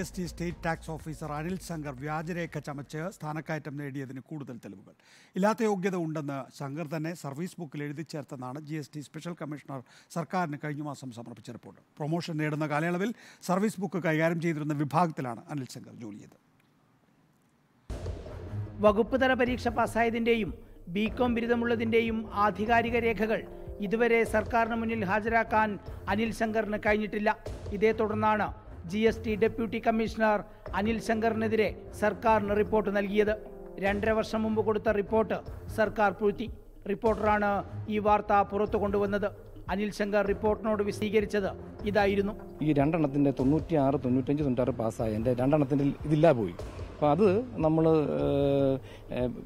S T state tax officer Anil Shankar വ്യാജരേഖ ചമച്ച് സ്ഥാനക്കയറ്റം നേടിയതിന് കൂടുതൽ തെളിവുകൾ. ഇല്ലാത്ത യോഗ്യത ഉണ്ടെന്ന് ശങ്കർ തന്നെ സർവീസ് ബുക്കിൽ എഴുതി ചേർത്തെന്നാണ് G S T special commissioner സർക്കാരിന് കഴിഞ്ഞ മാസം സമർപ്പിച്ച റിപ്പോർട്ട്. പ്രൊമോഷൻ നേടുന്ന കാലയളവിൽ സർവീസ് ബുക്ക് കൈകാര്യം ചെയ്തിരുന്ന വിഭാഗത്തിലാണ് അനിൽ ശങ്കർ ജോലി ചെയ്തത് വകുപ്പ് തല പരീക്ഷ പാസ്സായതിന്റെയും ബി കോം ബിരുദമുള്ളതിന്റെയും ആധികാരിക രേഖകൾ ഇതുവരെ സർക്കാരിന് മുന്നിൽ ഹാജരാക്കാൻ അനിൽ ശങ്കറിന് കഴിഞ്ഞിട്ടില്ല. ഇതേ തുടർന്നാണ് G S T deputy commissioner Anil ശങ്കറിനെതിരെ സർക്കാരിന് റിപ്പോർട്ട് നൽകിയത്. രണ്ടര വർഷം മുമ്പ് കൊടുത്ത റിപ്പോർട്ട് സർക്കാർ പൂഴ്ത്തി. റിപ്പോർട്ടറാണ് ഈ വാർത്ത പുറത്തു കൊണ്ടുവന്നത്. അനിൽ ശങ്കർ റിപ്പോർട്ടിനോട് വിശദീകരിച്ചത് ഇതായിരുന്നു. ഈ രണ്ടെണ്ണത്തിന്റെ തൊണ്ണൂറ്റി ആറ് തൊണ്ണൂറ്റഞ്ച് തൊണ്ണൂറ്റാറ് പാസ്സായ. എന്റെ രണ്ടെണ്ണത്തിന്റെ ഇതില്ലാ പോയി. അപ്പോൾ അത് നമ്മൾ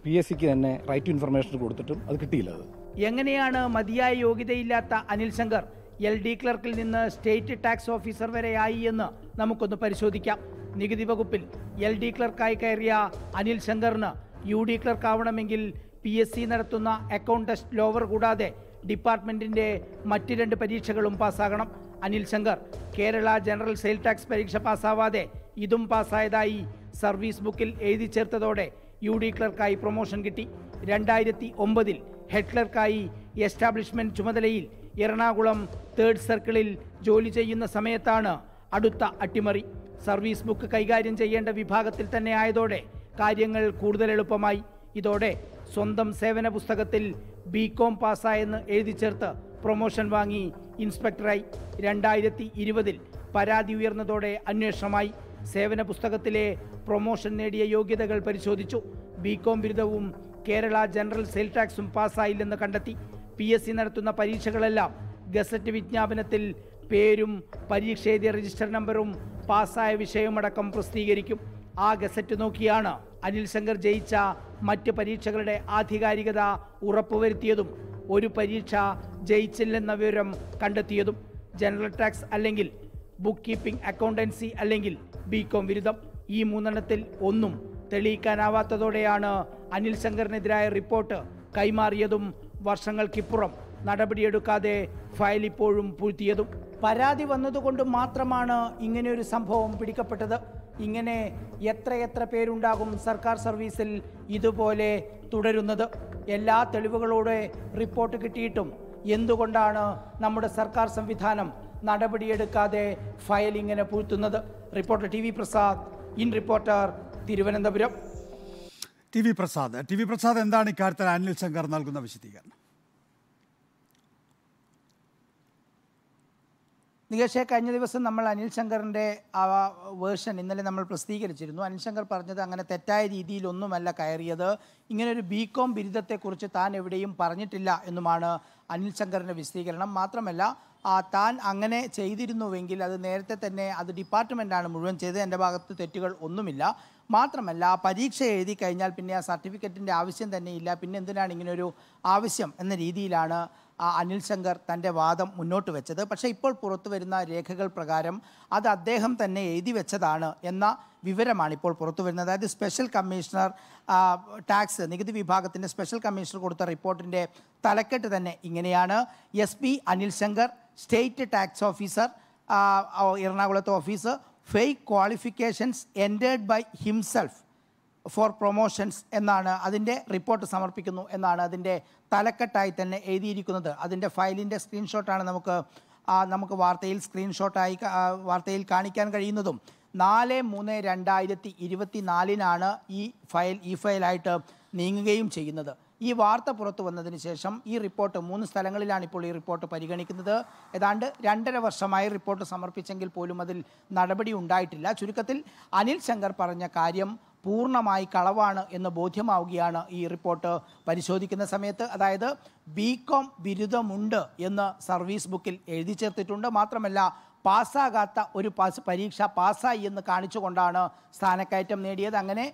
പി എസ് സിക്ക് തന്നെ റൈറ്റ് ടു ഇൻഫർമേഷൻ കൊടുത്തിട്ടും അത് കിട്ടിയില്ല അത്. എങ്ങനെയാണ് മതിയായ യോഗ്യതയില്ലാത്ത അനിൽ ശങ്കർ എൽ ഡി ക്ലർക്കിൽ നിന്ന് സ്റ്റേറ്റ് ടാക്സ് ഓഫീസർ വരെയായി എന്ന് നമുക്കൊന്ന് പരിശോധിക്കാം. നികുതി വകുപ്പിൽ എൽ ഡി ക്ലർക്കായി കയറിയ അനിൽ ശങ്കറിന് യു ഡി ക്ലർക്ക് ആവണമെങ്കിൽ പി എസ് സി നടത്തുന്ന അക്കൗണ്ട് ടെസ്റ്റ് ലോവർ കൂടാതെ ഡിപ്പാർട്ട്മെന്റിന്റെ മറ്റ് രണ്ട് പരീക്ഷകളും പാസ്സാകണം. Anil Shankar Kerala general sale tax പരീക്ഷ പാസ്സാവാതെ ഇതും പാസ്സായതായി സർവീസ് ബുക്കിൽ എഴുതി ചേർത്തതോടെ യു ഡി ക്ലർക്കായി പ്രൊമോഷൻ കിട്ടി. രണ്ടായിരത്തി ഒമ്പതിൽ ഹെഡ് ക്ലർക്കായി എസ്റ്റാബ്ലിഷ്മെന്റ് ചുമതലയിൽ എറണാകുളം തേർഡ് സർക്കിളിൽ ജോലി ചെയ്യുന്ന സമയത്താണ് അടുത്ത അട്ടിമറി. സർവീസ് ബുക്ക് കൈകാര്യം ചെയ്യേണ്ട വിഭാഗത്തിൽ തന്നെ ആയതോടെ കാര്യങ്ങൾ കൂടുതൽ എളുപ്പമായി. ഇതോടെ സ്വന്തം സേവന പുസ്തകത്തിൽ ബി കോം പാസ്സായെന്ന് എഴുതി ചേർത്ത് പ്രൊമോഷൻ വാങ്ങി ഇൻസ്പെക്ടറായി രണ്ടായിരത്തി ഇരുപതിൽ പരാതി ഉയർന്നതോടെ അന്വേഷണമായി. സേവന പുസ്തകത്തിലെ പ്രൊമോഷൻ നേടിയ യോഗ്യതകൾ പരിശോധിച്ചു. ബി കോം ബിരുദവും കേരള ജനറൽ സെയിൽ ടാക്സും പാസ്സായില്ലെന്ന് കണ്ടെത്തി. പി എസ് സി നടത്തുന്ന പരീക്ഷകളെല്ലാം ഗസറ്റ് വിജ്ഞാപനത്തിൽ പേരും പരീക്ഷ എഴുതിയ രജിസ്റ്റർ നമ്പറും പാസ്സായ വിഷയമടക്കം പ്രസിദ്ധീകരിക്കും. ആ ഗസറ്റ് നോക്കിയാണ് അനിൽ ശങ്കർ ജയിച്ച മറ്റ് പരീക്ഷകളുടെ ആധികാരികത ഉറപ്പുവരുത്തിയതും ഒരു പരീക്ഷ ജയിച്ചില്ലെന്ന വിവരം കണ്ടെത്തിയതും. ജനറൽ ടാക്സ് അല്ലെങ്കിൽ ബുക്ക് കീപ്പിംഗ് അക്കൗണ്ടൻസി അല്ലെങ്കിൽ ബി കോം ബിരുദം. ഈ മൂന്നെണ്ണത്തിൽ ഒന്നും തെളിയിക്കാനാവാത്തതോടെയാണ് അനിൽ ശങ്കറിനെതിരായ റിപ്പോർട്ട് കൈമാറിയതും വർഷങ്ങൾക്കിപ്പുറം നടപടിയെടുക്കാതെ ഫയൽ ഇപ്പോഴും പൂഴ്ത്തിയതും. പരാതി വന്നതുകൊണ്ട് മാത്രമാണ് ഇങ്ങനെയൊരു സംഭവം പിടിക്കപ്പെട്ടത്. ഇങ്ങനെ എത്രയെത്ര പേരുണ്ടാകും സർക്കാർ സർവീസിൽ ഇതുപോലെ തുടരുന്നത്. എല്ലാ തെളിവുകളോടെ റിപ്പോർട്ട് കിട്ടിയിട്ടും എന്തുകൊണ്ടാണ് നമ്മുടെ സർക്കാർ സംവിധാനം നടപടിയെടുക്കാതെ ഫയൽ ഇങ്ങനെ പൂഴ്ത്തുന്നത്? Reporter T V Prasad in reporter Thiruvananthapuram. T V Prasad. T V Prasad എന്താണ് ഇക്കാര്യത്തിൽ അനിൽ ശങ്കർ നൽകുന്ന വിശദീകരണം? നികേഷെ കഴിഞ്ഞ ദിവസം നമ്മൾ അനിൽ ശങ്കറിന്റെ ആ വേർഷൻ ഇന്നലെ നമ്മൾ പ്രസിദ്ധീകരിച്ചിരുന്നു. അനിൽ ശങ്കർ പറഞ്ഞത് അങ്ങനെ തെറ്റായ രീതിയിലൊന്നുമല്ല കയറിയത്. ഇങ്ങനൊരു ബി കോം ബിരുദത്തെക്കുറിച്ച് താൻ എവിടെയും പറഞ്ഞിട്ടില്ല എന്നുമാണ് അനിൽ ശങ്കറിന്റെ വിശദീകരണം. മാത്രമല്ല താൻ അങ്ങനെ ചെയ്തിരുന്നുവെങ്കിൽ അത് നേരത്തെ തന്നെ അത് ഡിപ്പാർട്ട്മെന്റാണ് മുഴുവൻ ചെയ്തത്. എന്റെ ഭാഗത്ത് തെറ്റുകൾ ഒന്നുമില്ല. മാത്രമല്ല പരീക്ഷ എഴുതി കഴിഞ്ഞാൽ പിന്നെ ആ സർട്ടിഫിക്കറ്റിന്റെ ആവശ്യം തന്നെ ഇല്ല. പിന്നെ എന്തിനാണ് ഇങ്ങനൊരു ആവശ്യം എന്ന രീതിയിലാണ് അനിൽ ശങ്കർ തന്റെ വാദം മുന്നോട്ട് വെച്ചത്. പക്ഷേ ഇപ്പോൾ പുറത്തു വരുന്ന രേഖകൾ പ്രകാരം അത് അദ്ദേഹം തന്നെ എഴുതി വെച്ചതാണ് എന്ന വിവരമാണ് ഇപ്പോൾ പുറത്തു വരുന്നത്. അതായത് സ്പെഷ്യൽ കമ്മീഷണർ ടാക്സ് നികുതി വിഭാഗത്തിന്റെ സ്പെഷ്യൽ കമ്മീഷണർ കൊടുത്ത റിപ്പോർട്ടിന്റെ തലക്കെട്ട് തന്നെ ഇങ്ങനെയാണ്. S Anil Shankar state tax officer എറണാകുളത്തെ office fake qualifications entered by himself for promotions എന്നാണ് അതിന്റെ റിപ്പോർട്ട് സമർപ്പിക്കുന്നു എന്നാണ് അതിന്റെ തലക്കെട്ടായി തന്നെ എഴുതിയിരിക്കുന്നത്. അതിന്റെ ഫയലിന്റെ സ്ക്രീൻഷോട്ടാണ് നമുക്ക് നമുക്ക് വാർത്തയിൽ സ്ക്രീൻഷോട്ടായി വാർത്തയിൽ കാണിക്കാൻ കഴിയുന്നതും. നാല് മൂന്ന് രണ്ടായിരത്തി ഇരുപത്തി നാലിനാണ് ഈ ഫയൽ ഈ ഫയലായിട്ട് നീങ്ങുകയും ചെയ്യുന്നത്. ഈ വാർത്ത പുറത്തു വന്നതിന് ശേഷം ഈ റിപ്പോർട്ട് മൂന്ന് സ്ഥലങ്ങളിലാണ് ഇപ്പോൾ ഈ റിപ്പോർട്ട് പരിഗണിക്കുന്നത്. ഏതാണ്ട് രണ്ടര വർഷമായി റിപ്പോർട്ട് സമർപ്പിച്ചെങ്കിൽ പോലും അതിൽ നടപടി ഉണ്ടായിട്ടില്ല. ചുരുക്കത്തിൽ അനിൽ ശങ്കർ പറഞ്ഞ കാര്യം പൂർണമായി കളവാണ് എന്ന് ബോധ്യമാവുകയാണ് ഈ റിപ്പോർട്ട് പരിശോധിക്കുന്ന സമയത്ത്. അതായത് ബി കോം ബിരുദമുണ്ട് എന്ന് സർവീസ് ബുക്കിൽ എഴുതി ചേർത്തിട്ടുണ്ട്. മാത്രമല്ല പാസ്സാകാത്ത ഒരു പാസ് പരീക്ഷ പാസ്സായി എന്ന് കാണിച്ചുകൊണ്ടാണ് സ്ഥാനക്കയറ്റം നേടിയത്. അങ്ങനെ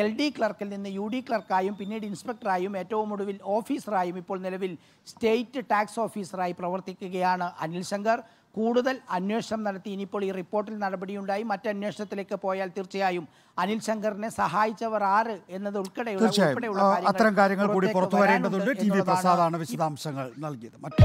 എൽ ഡി ക്ലർക്കിൽ നിന്ന് യു ഡി ക്ലർക്കായും പിന്നീട് ഇൻസ്പെക്ടറായും ഏറ്റവും ഒടുവിൽ ഓഫീസറായും ഇപ്പോൾ നിലവിൽ സ്റ്റേറ്റ് ടാക്സ് ഓഫീസറായി പ്രവർത്തിക്കുകയാണ് അനിൽ ശങ്കർ. കൂടുതൽ അന്വേഷണം നടത്തി ഇനിയിപ്പോൾ ഈ റിപ്പോർട്ടിൽ നടപടിയുണ്ടായി. മറ്റന്വേഷണത്തിലേക്ക് പോയാൽ തീർച്ചയായും അനിൽ ശങ്കറിനെ സഹായിച്ചവർ ആര് എന്നത് ഉൾപ്പെടെയുള്ള തീർച്ചയായും. അത്തരം കാര്യങ്ങൾ കൂടി പുറത്തു വരേണ്ടതുണ്ട്. ടി വി പ്രസാദാണ് വിശദാംശങ്ങൾ നൽകിയത്. മറ്റ്